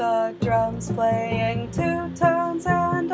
the drums playing two tones and